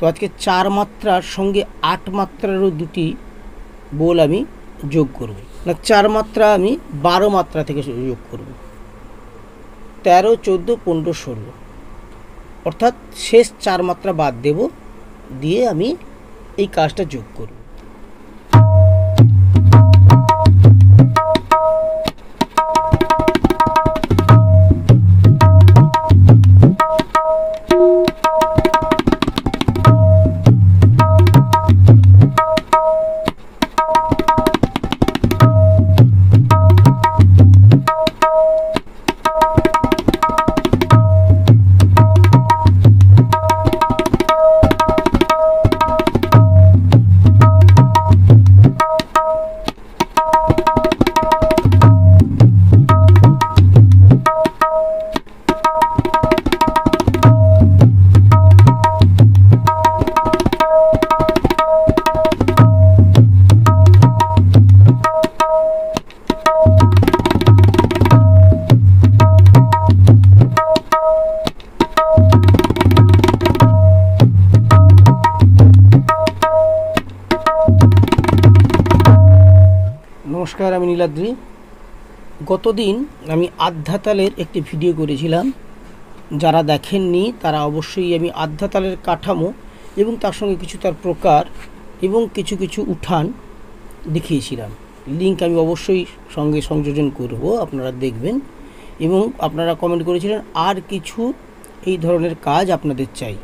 তো আজকে চার মাত্রার সঙ্গে আট মাত্রারও দুটি বোল আমি যোগ করব। না, চার মাত্রা আমি বারো মাত্রা থেকে যোগ করব। তেরো, চোদ্দ, পনেরো, ষোলো। অর্থাৎ শেষ চার মাত্রা বাদ দেব, দিয়ে আমি এই কাজটা যোগ করব। নীলাদ্রি গতদিন আমি আধ্যাতালের একটি ভিডিও করেছিলাম। যারা দেখেননি, তারা অবশ্যই আমি আধ্যাতালের কাঠামো এবং তার সঙ্গে কিছু তার প্রকার এবং কিছু কিছু উঠান দেখিয়েছিলাম। লিঙ্ক আমি অবশ্যই সঙ্গে সংযোজন করব, আপনারা দেখবেন। এবং আপনারা কমেন্ট করেছিলেন, আর কিছু এই ধরনের কাজ আপনাদের চাই?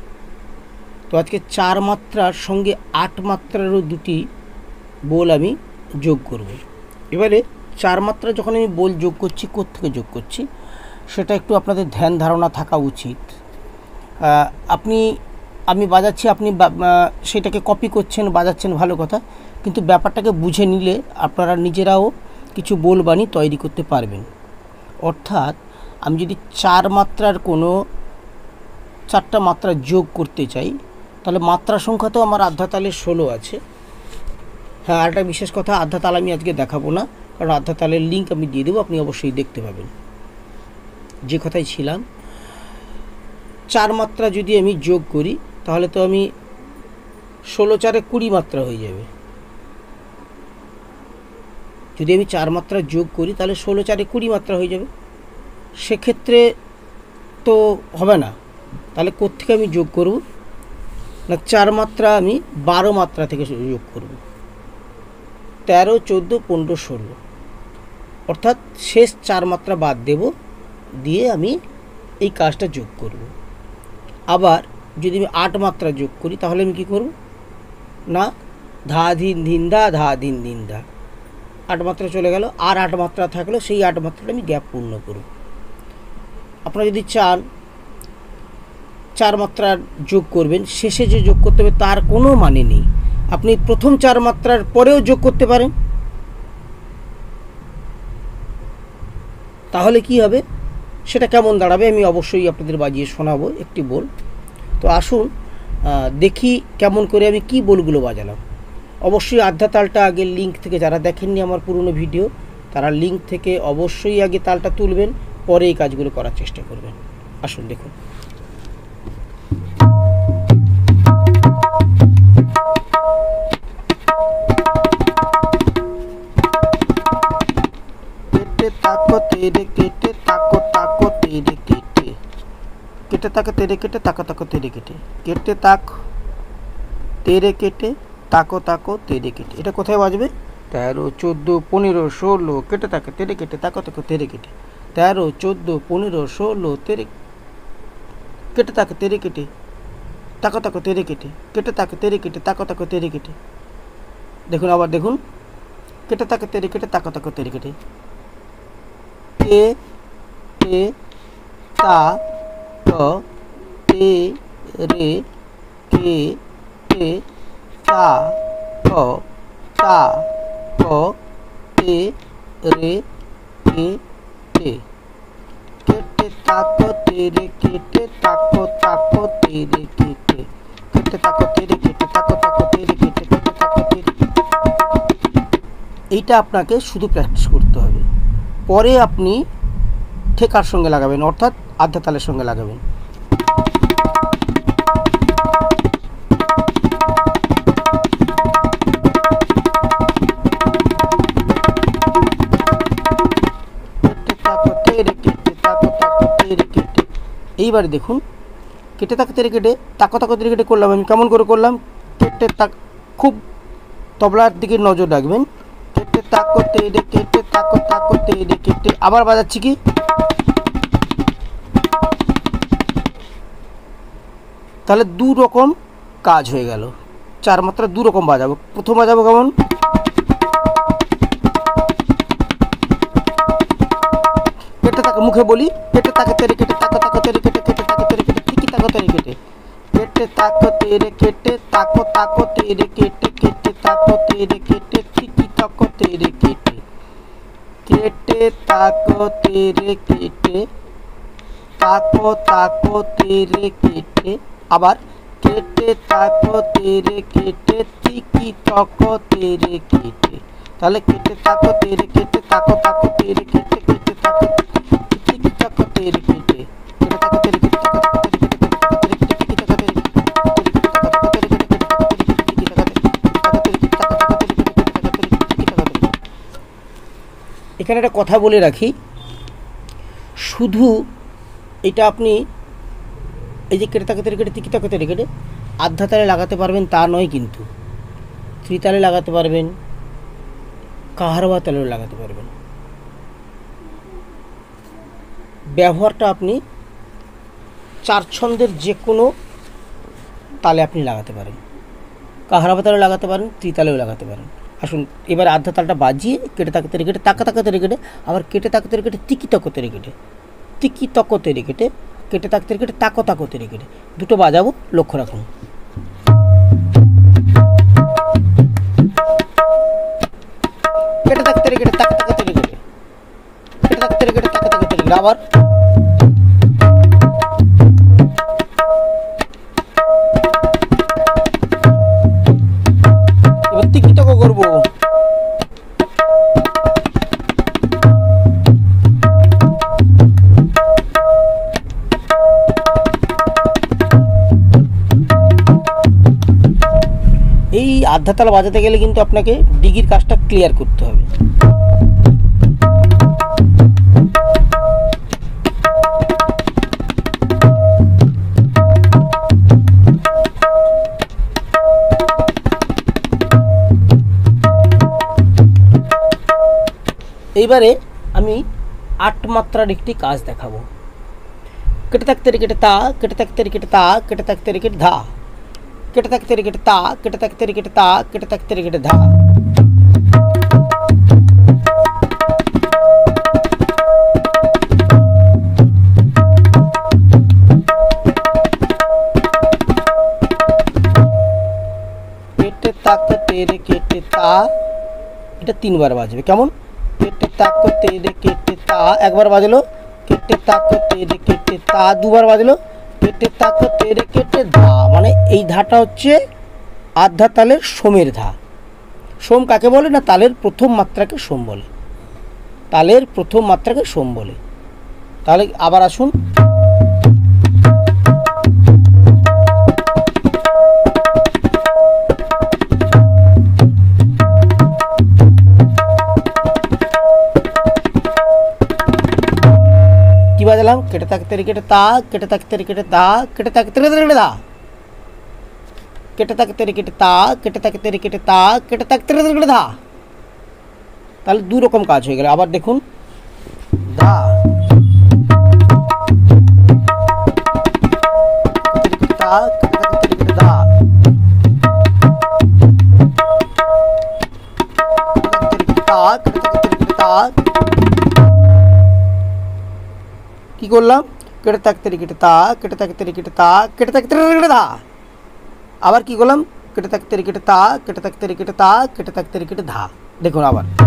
তো আজকে চার মাত্রার সঙ্গে আট মাত্রারও দুটি বোল আমি যোগ করব। এবারে চার মাত্রা যখন আমি বল যোগ করছি থেকে যোগ করছি, সেটা একটু আপনাদের ধ্যান ধারণা থাকা উচিত। আপনি, আমি বাজাচ্ছি, আপনি সেটাকে কপি করছেন, বাজাচ্ছেন, ভালো কথা। কিন্তু ব্যাপারটাকে বুঝে নিলে আপনারা নিজেরাও কিছু বোল বাণী তৈরি করতে পারবেন। অর্থাৎ আমি যদি চার মাত্রার কোনো, চারটা মাত্রা যোগ করতে চাই, তাহলে মাত্রা সংখ্যা তো আমার আধ্যাতালে ষোলো আছে। হ্যাঁ আর একটা বিশেষ কথা আধ্যাতাল আমি আজকে দেখাবো না, কারণ আধ্যাতালের লিঙ্ক আমি দিয়ে দেবো, আপনি অবশ্যই দেখতে পাবেন। যে কথাই ছিলাম, চার মাত্রা যদি আমি যোগ করি, তাহলে তো আমি ষোলো চারে কুড়ি মাত্রা হয়ে যাবে। যদি আমি চার মাত্রা যোগ করি, তাহলে ষোলো চারে কুড়ি মাত্রা হয়ে যাবে। সেক্ষেত্রে তো হবে না। তাহলে কোত্থেকে আমি যোগ করব? না, চার মাত্রা আমি বারো মাত্রা থেকে যোগ করব। তেরো, চোদ্দ, পনেরো, ষোলো। অর্থাৎ শেষ চার মাত্রা বাদ দেব, দিয়ে আমি এই কাজটা যোগ করব। আবার যদি আমি আট মাত্রা যোগ করি, তাহলে আমি কী করব? না, ধা, ধিন ধিন, দা, ধা, ধিন ধিন, দা। আট মাত্রা চলে গেল, আর আট মাত্রা থাকল, সেই আট মাত্রাটা আমি গ্যাপ পূর্ণ করব। আপনারা যদি চান, চার মাত্রার যোগ করবেন, শেষে যে যোগ করতে হবে, তার কোনো মানে নেই। আপনি প্রথম চার মাত্রার পরেও যোগ করতে পারেন। তাহলে কি হবে? সেটা কেমন দাঁড়াবে আমি অবশ্যই আপনাদের বাজিয়ে শোনাবো একটি বল। তো আসুন দেখি কেমন করে আমি কি বলগুলো বাজালাম। অবশ্যই আধ্যা তালটা আগে লিঙ্ক থেকে যারা দেখেননি আমার পুরনো ভিডিও তারা লিঙ্ক থেকে অবশ্যই আগে তালটা তুলবেন, পরে এই কাজগুলো করার চেষ্টা করবেন। আসুন, দেখুন। কেটে তাকো তেরে কেটে তাকো তাকো তেরে কেটে কেটে তাকো তেরে কেটে তাকো তাকো তেরে কেটে কেটে তাক তেরে কেটে তাকো তাকো তেরে কেটে এটা কোথায় বাজবে তেরো চোদ্দ পনেরো ষোলো কেটে তাকে তেরে কেটে তাকো তাকো তেরে কেটে তেরো চোদ্দ পনেরো ষোলো তেরে কেটে তাকে তেরে কেটে তাকো তাকো তেরে কেটে কেটে তাকে তেরে কেটে তাকো তাকো তেরে কেটে দেখুন আবার দেখুন কেটে তাকে তেরে কেটে তাকো তাকো তেরে কেটে তে তে, তা, ত, তে, রে, কে, তে, তা ত তা ত তে, রে, কে, তে। কেটে তাকো তেরে কেটে তাকো তাকো তেরে কেটে। কেটে তাকো তেরে কেটে তাকো তাকো তেরে কেটে কেটে তাকো তেরে এইটা আপনাকে শুধু প্র্যাকটিস করতে হবে। পরে আপনি ঠেকার সঙ্গে লাগাবেন, অর্থাৎ আধ্যাতালের সঙ্গে লাগাবেন। এইবারে দেখুন, কেটে তাকে তেরে কেটে, তাকো তাকো তেরে কেটে করলাম, আমি কেমন করে করলাম? কেটে তাক খুব তবলার দিকে নজর রাখবেন। আবার বাজাচ্ছি কি? তাহলে দু রকম কাজ হয়ে গেল। চার মাত্রা দু রকম বাজাবো। প্রথম বাজাবো কেমন? কেটে তাকে মুখে বলি, কেটে তাকে তেরে কেটে, তাকো তাকো তেরে কেটে কেটে তাকে তেরে কেটে ঠিকই তাকো তেরে কেটে। কেটে তাকো তেরে কেটে তেরে কেটে কেটে তাকো তেরে কেটে। তাকো তেরে কেটে কেটে তাকো তেরে কেটে, তাকো তাকো তেরে কেটে, আবার কেটে তাকো তেরে কেটে, তিকি তকো তেরে কেটে। তাহলে কেটে তাকো তেরে কেটে, তাকো তাকো তেরে কেটে কেটে তাকো তিকি তকো তেরে কেটে কেটে তাকো তেরে কেটে, তাকো এখানে একটা কথা বলে রাখি। শুধু এটা আপনি এই যে কেটে তাকে কেটে তিকি তাকে কেটে আধ্যা তালে লাগাতে পারবেন তা নয় কিন্তু। ত্রিতালে লাগাতে পারবেন, কাহারবা তালেও লাগাতে পারবেন। ব্যবহারটা আপনি চার ছন্দের যে কোনো তালে আপনি লাগাতে পারেন। কাহারবা তালেও লাগাতে পারেন, ত্রিতালেও লাগাতে পারেন। আসুন এবার আধ্যা তালটা বাজিয়ে কেটে তাকে তেরে কেটে তাকা তাকা তেরে কেটে আবার কেটে তাকে তেরে কেটে তিকি তক তেরে কেটে তিকি তক তেরে কেটে কেটে তাক তেরে কেটে তাকো তাকো তেরে কেটে দুটো বাজাবো লক্ষ্য রাখুন কেটে তাক তেরে কেটে তাক তাক তেরে কেটে কেটে তাক তেরে কেটে তাক তাক তেরে কেটে আবার এবার কৃতজ্ঞ করব। এই আধ্যাতাল বাজাতে গেলে কিন্তু আপনাকে ডিগির কাজটা ক্লিয়ার করতে হবে। এইবারে আমি আট মাত্রার একটি কাজ দেখাবো। কেটে থাকতে কেটে তা, কেটে থাকতে কেটে তা, কেটে থাকতে কেটে ধা। কেটে থাকতে কেটে তা, কেটে থাকতে কেটে তা, কেটে থাকতে কেটে ধা। কেটে তাক তেরে কেটে তা, এটা তিনবার বাজবে। কেমন? কেটে তাক তেরে কেটে তা। একবার বাজলো, কেটে তাক তেরে কেটে তা। দুবার বাজলো, কেটে তাক তেরে কেটে ধা মানে এই ধাটা হচ্ছে আধা তালের সোমের ধা। সোম কাকে বলে না তালের প্রথম মাত্রাকে সোম বলে? তালের প্রথম মাত্রাকে সোম বলে। তাহলে আবার আসুন। থাকতে কেটে তা কেটে থাকতে কেটে ধা তাহলে দু রকম কাজ হয়ে গেল আবার দেখুন ধা তা কি করলাম কেটে থাকতে কেটে তা কেটে থাকতে কেটে তা কেটে থাকতে কেটে তা আবার কি করলাম কেটে থাকতে কেটে তা কেটে থাকতে কেটে তা কেটে থাকতে কেটে ধা দেখুন আবার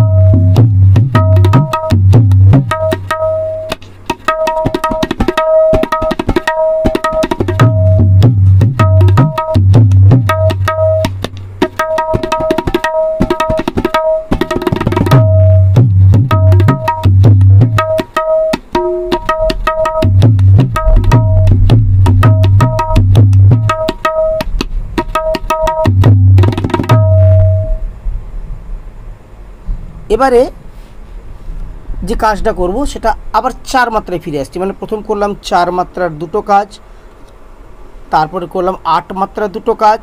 এবারে যে কাজটা করব, সেটা আবার চার মাত্রায় ফিরে আসছি। মানে প্রথম করলাম চার মাত্রার দুটো কাজ, তারপরে করলাম আট মাত্রার দুটো কাজ,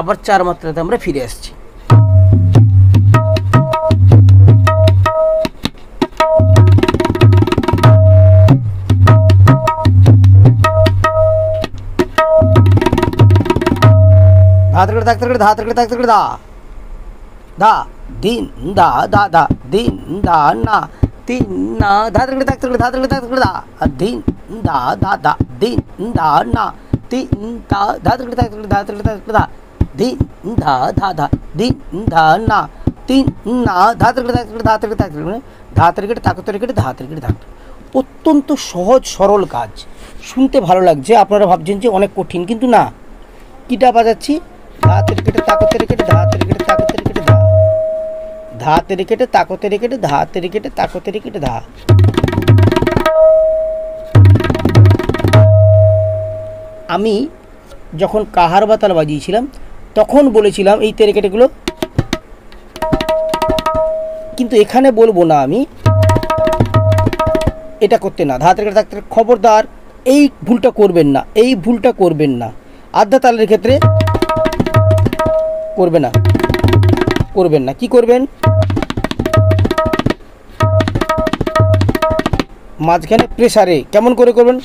আবার চার মাত্রাতে আমরা ফিরে আসছি। ধা তরকড়ে থাক তরকড়ে ধা তরকড়ে থাক তরকড়ে ধা। ধা দিন দা দা দা দিন দা না তিন না ধা তরকড়ে থাক তরকড়ে ধা তরকড়ে থাক তরকড়ে ধা দিন দা দা দা দিন দা না তিন দা ধা তরকড়ে থাক তরকড়ে ধা তরকড়ে থাক তরকড়ে ধা দিন দা ধা ধা দিন দা না তিন না ধা তরকড়ে থাক তরকড়ে ধা তরকড়ে থাক তরকড়ে ধা তরকড়ে থাক তরকড়ে ধা তরকড়ে থাক অত্যন্ত সহজ সরল কাজ শুনতে ভালো লাগছে আপনারা ভাবছেন যে অনেক কঠিন কিন্তু না কিটা বাজাচ্ছি ধা তেরে কেটে তাকো তেরে কেটে ধা ধা তেরে কেটে তাকো কেটে ধা তেরে কেটে তাকো কেটে ধা। আমি যখন কাহার বাতাল বাজিয়েছিলাম, তখন বলেছিলাম এই তেরে কেটেগুলো কিন্তু এখানে বলব না আমি। এটা করতে না ধা তেরে কেটে থাকতে খবরদার, এই ভুলটা করবেন না, এই ভুলটা করবেন না। আধ্যা তালের ক্ষেত্রে করবে না। করবেন না। কি করবেন? মাঝখানে প্রেসারে কেমন করে করবেন?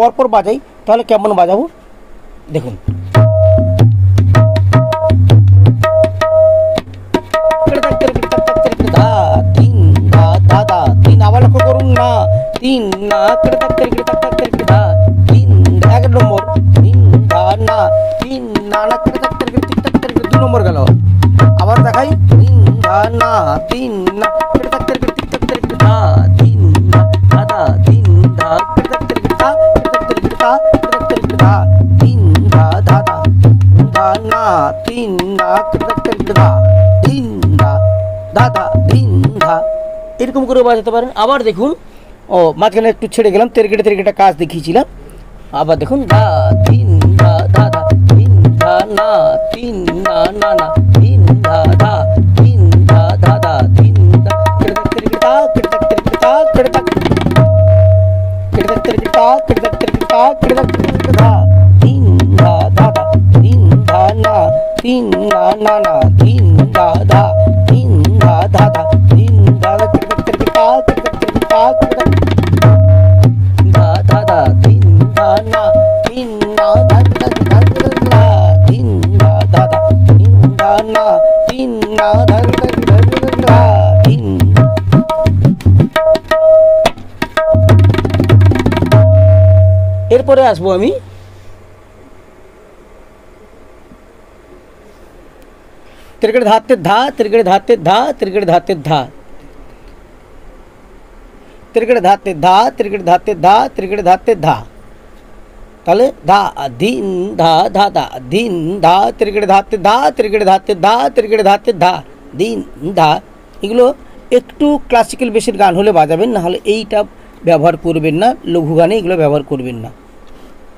পরপর বাজাই তাহলে কেমন বাজাবো দেখুন আবার লক্ষ্য করুন না তিন না তিন এক নম্বর তিন না তিন না না দু নম্বর গেল এরকম করে বাজাতে পারেন আবার দেখুন ও মাঝখানে একটু ছেড়ে গেলাম তেরকেটে তেরকেটে কাজ দেখিয়েছিলাম আবার দেখুন দা তিন দা দাদা তিন দা না তিন না না না তিন দা দা তিন দা দাদা তিন দা কেটে থাক তেরকেটে তা কেটে থাক তেরকেটে তা কেটে থাক কেটে থাক তেরকেটে তা কেটে থাক তেরকেটে তা কেটে থাক তেরকেটে ধা তিন দা দাদা তিন দা না তিন না না না তিন দা দা তিন দা এরপরে আসব আমি। তিরগড় ধাতে ধা তিরগড় ধাতে ধা তিরগড় ধাতে ধা। তিরগড় ধাতে ধা তিরগড় ধাতে ধা তিরগড় ধাতে ধা। তাহলে ধা দিন ধা ধা ধা দিন ধা তিরগড় ধাতে ধা তিরগড় ধাতে ধা তিরগড় ধাতে ধা, দিন, ধা। এগুলো একটু ক্লাসিক্যাল বেসের গান হলে বাজাবেন না হলে এইটা ব্যবহার করবেন না, লঘু গানে এগুলো ব্যবহার করবেন না।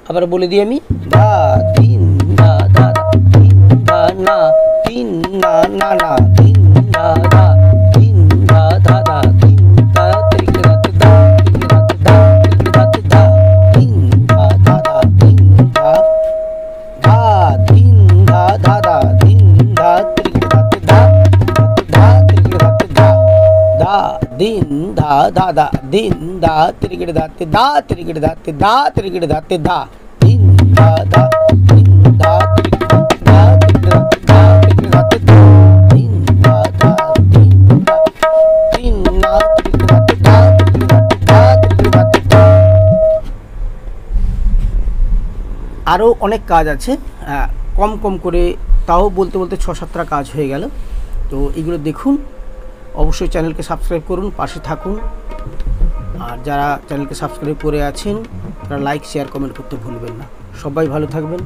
আবার বলে দিই আমি ধা তিন ধা ধা ধা তিন ধা না তিন না না না তিন ধা ধা তিন ধা ধা ধা তিন ধা তিরিকে রাতে ধা তিরিকে রাতে ধা তিরিকে রাতে ধা তিন ধা ধা ধা তিন ধা ধা তিন ধা ধা ধা তিন ধা তিরিকে রাতে ধা ধা তিরিকে রাতে ধা ধা দিন ধা ধা ধা দিন ধা দিন ধা তিরিকে রাতে ধা তিরিকে রাতে ধা তিরিকে রাতে ধা দিন তিরিকে রাতে ধা আরও অনেক কাজ আছে। কম কম করে তাও বলতে বলতে ছ সাতটা কাজ হয়ে গেল। তো এগুলো দেখুন। অবশ্যই চ্যানেলকে সাবস্ক্রাইব করুন, পাশে থাকুন। আর যারা চ্যানেলকে সাবস্ক্রাইব করে আছেন, তারা লাইক শেয়ার কমেন্ট করতে ভুলবেন না। সবাই ভালো থাকবেন।